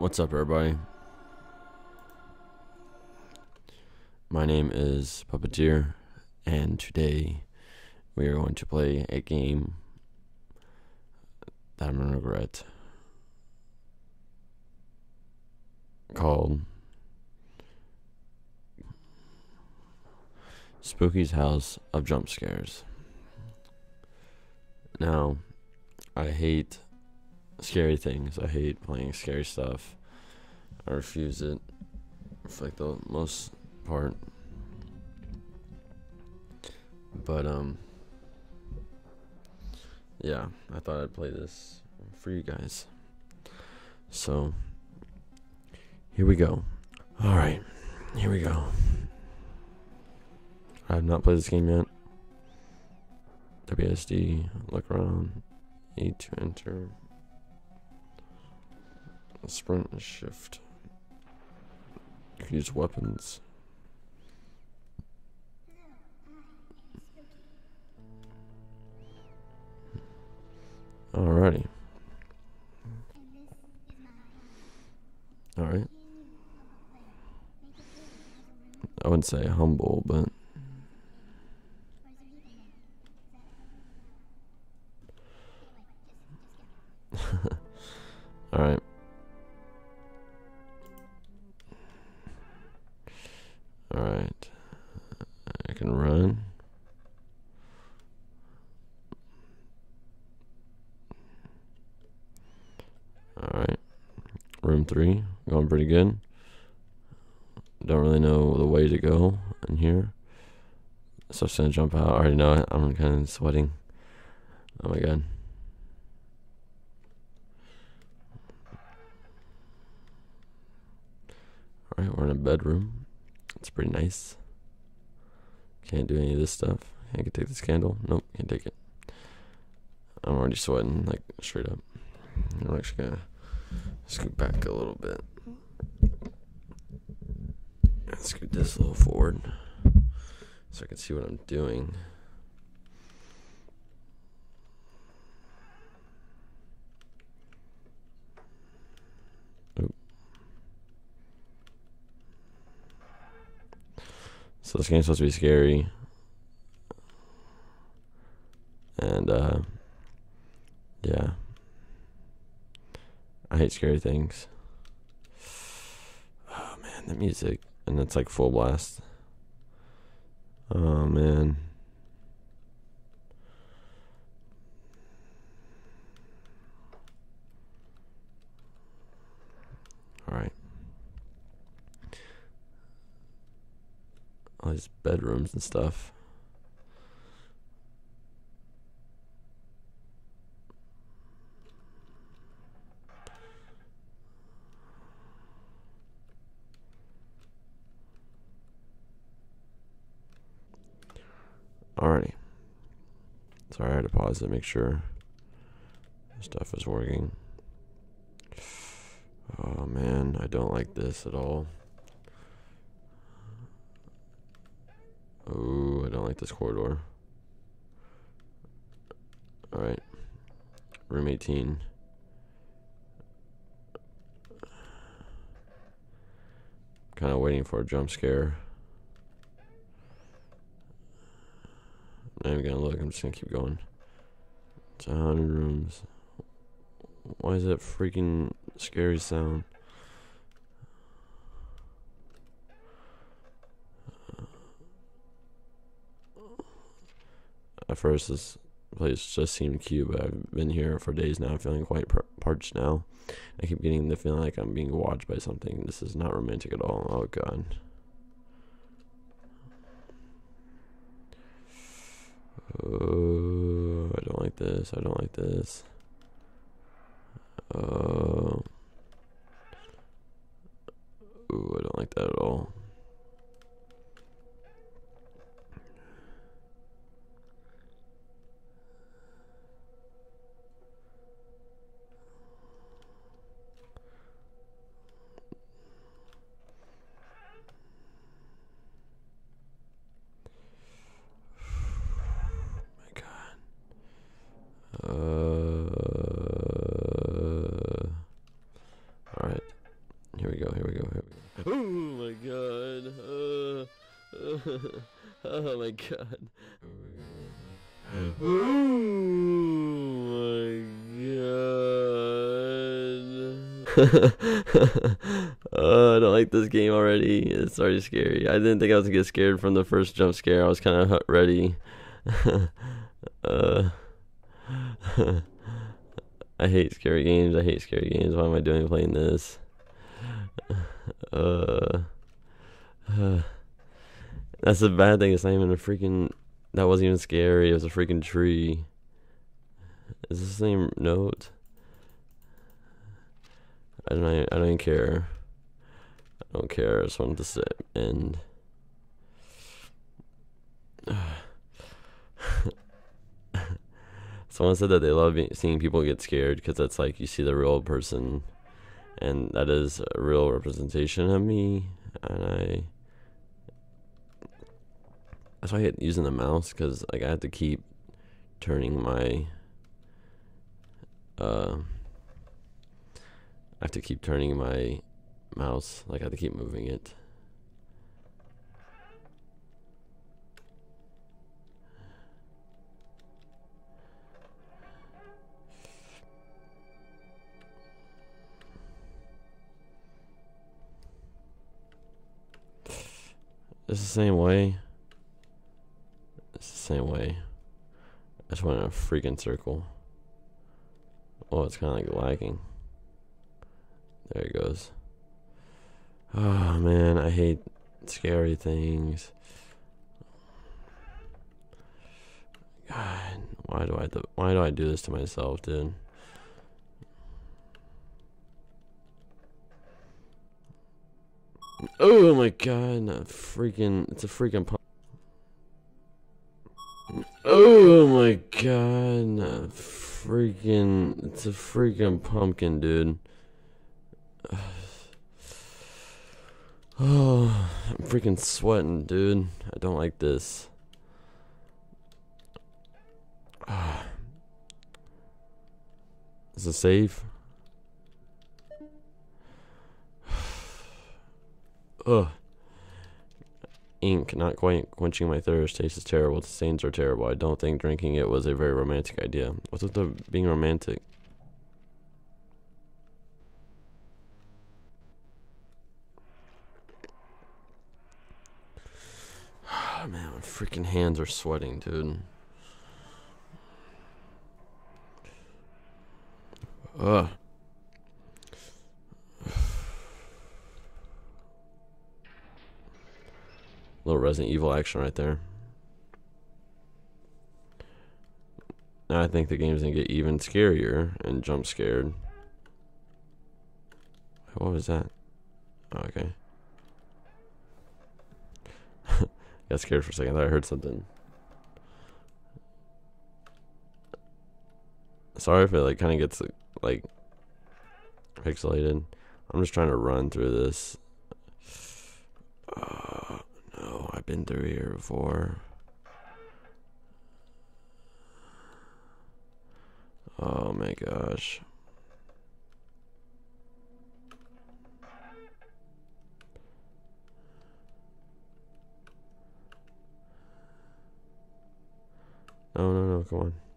What's up, everybody? My name is Puppeteer, and today we are going to play a game that I'm gonna regret called Spooky's House of Jump Scares. Now, I hate scary things. I hate playing scary stuff. I refuse it for like the most part. But um yeah, I thought I'd play this for you guys. So here we go. All right. Here we go. I have not played this game yet. WSD, look around, E to enter, sprint and shift. You can use weapons. Alrighty. Alright. I wouldn't say humble, but Room three. Going pretty good. Don't really know the way to go in here. So I'm just gonna jump out. I already know it. I'm kind of sweating. Oh my god. Alright, we're in a bedroom. It's pretty nice. Can't do any of this stuff. I can take this candle. Nope, can't take it. I'm already sweating, like straight up. I'm actually gonna scoot back a little bit. Scoot this a little forward so I can see what I'm doing. So this game's supposed to be scary. And uh yeah. I scary things. Oh man, the music and it's like full blast. Oh man. All right. all these bedrooms and stuff. Alrighty. Sorry, I had to pause to make sure stuff is working. Oh man, I don't like this at all. Oh, I don't like this corridor. Alright. Room 18. Kind of waiting for a jump scare. Not even gonna look, I'm just gonna keep going. It's a hundred rooms. Why is that freaking scary sound? At first, this place just seemed cute, but I've been here for days now. I'm feeling quite parched now. I keep getting the feeling like I'm being watched by something. This is not romantic at all. Oh, God. Oh, I don't like this. I don't like this. Oh. Ooh, I don't like that at all. Uh, all right. oh my god. Oh my god. oh, I don't like this game already. It's already scary. I didn't think I was gonna get scared from the first jump scare. I was kind of ready. uh, I hate scary games. I hate scary games. Why am I doing playing this? Uh, uh, that's the bad thing. It's not even a freaking. That wasn't even scary. It was a freaking tree. Is this the same note? I don't. I don't care. I don't care. I just wanted to sit and. Someone said that they love seeing people get scared because that's like you see the real person, and that is a real representation of me. And I, that's why I hate using the mouse because like I have to keep turning my, uh, I have to keep turning my mouse. Like I have to keep moving it. It's the same way. Same way. I just went in a freaking circle. Oh, it's kind of like lagging. There it goes. Oh man, I hate scary things. God, why do I do, why do I do this to myself, dude? Oh my god, freaking, it's a freaking. Oh my god, freaking, it's a freaking pumpkin, dude. Oh, I'm freaking sweating, dude. I don't like this. Is it safe? Ugh. Ink, not quite quenching my thirst. Taste is terrible. The stains are terrible. I don't think drinking it was a very romantic idea. What's with the being romantic? Oh, man, my freaking hands are sweating, dude. Ugh. Little Resident Evil action right there. Now I think the game's gonna get even scarier and jump scared. What was that? Oh, okay. Got scared for a second. I thought I heard something. Sorry if it like kind of gets like pixelated. I'm just trying to run through this. Uh, no, I've been through here before. Oh my gosh. No, no, no, come on.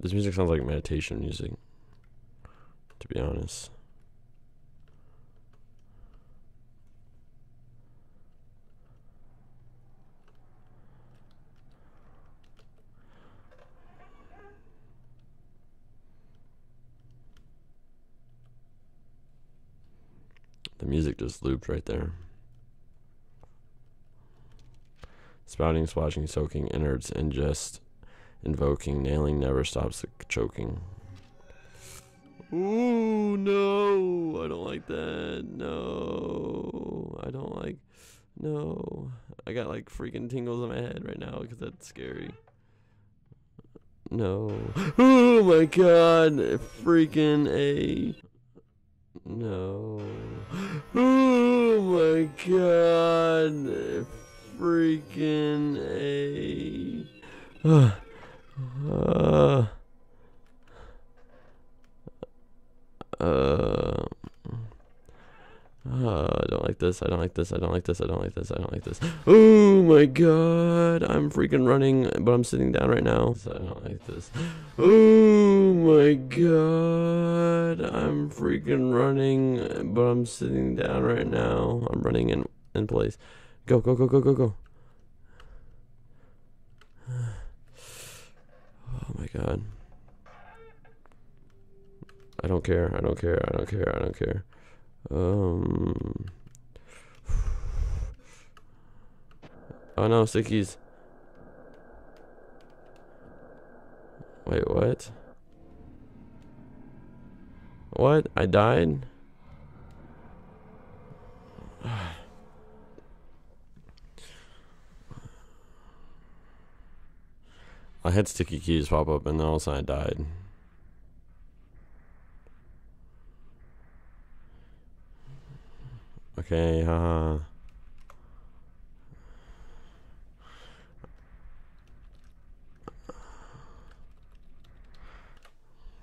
This music sounds like meditation music, to be honest. The music just looped right there. Spouting, splashing, soaking, innards, ingest, invoking, nailing, never stops the choking. Ooh, no. I don't like that. No. I don't like. No. I got like freaking tingles in my head right now because that's scary. No. Oh my god. Freaking A. No. Oh my god. Freaking A. Oh Uh, uh, uh, I don't like this. I don't like this. I don't like this. I don't like this. I don't like this. Oh my god. I'm freaking running, but I'm sitting down right now. So I don't like this. Oh my god. I'm freaking running, but I'm sitting down right now. I'm running in, in place. Go, go, go, go, go, go. Oh my god. I don't care. I don't care. I don't care. I don't care. Um. Oh no, stickies. Wait, what? What? I died? I had sticky keys pop up and then all of a sudden I died. Okay, haha.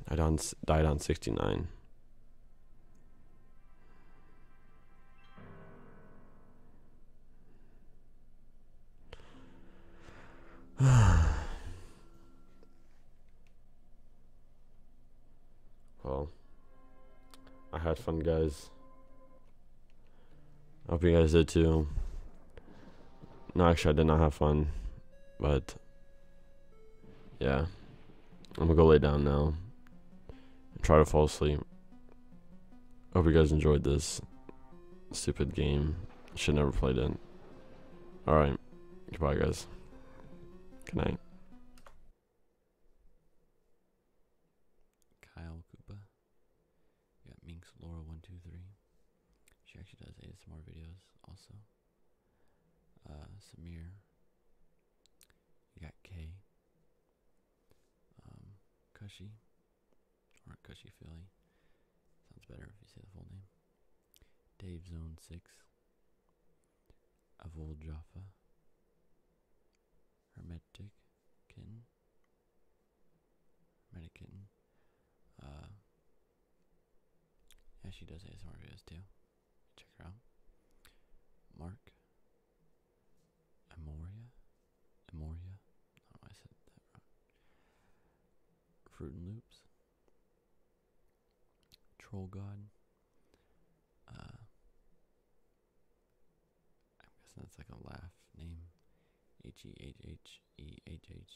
I on, died on 69. Fun, guys. I hope you guys did too. No, actually, I did not have fun, but yeah, I'm gonna go lay down now and try to fall asleep. Hope you guys enjoyed this stupid game. Should never played it. Alright, goodbye, guys. Good night. Kyle Koopa. You got Minx Laura one two three. She does videos also. Uh, Samir. You got K. Um, Cushy. Or Cushy Philly. Sounds better if you say the full name. Dave Zone six. Avol Jaffa. Hermetic Kitten. Hermetic Kitten. Uh, yeah, she does ASMR videos too. Mark. Amoria. Amoria. Why I said that wrong. Fruit and Loops. Troll God. Uh, I'm guessing that's like a laugh name. H E H H E H H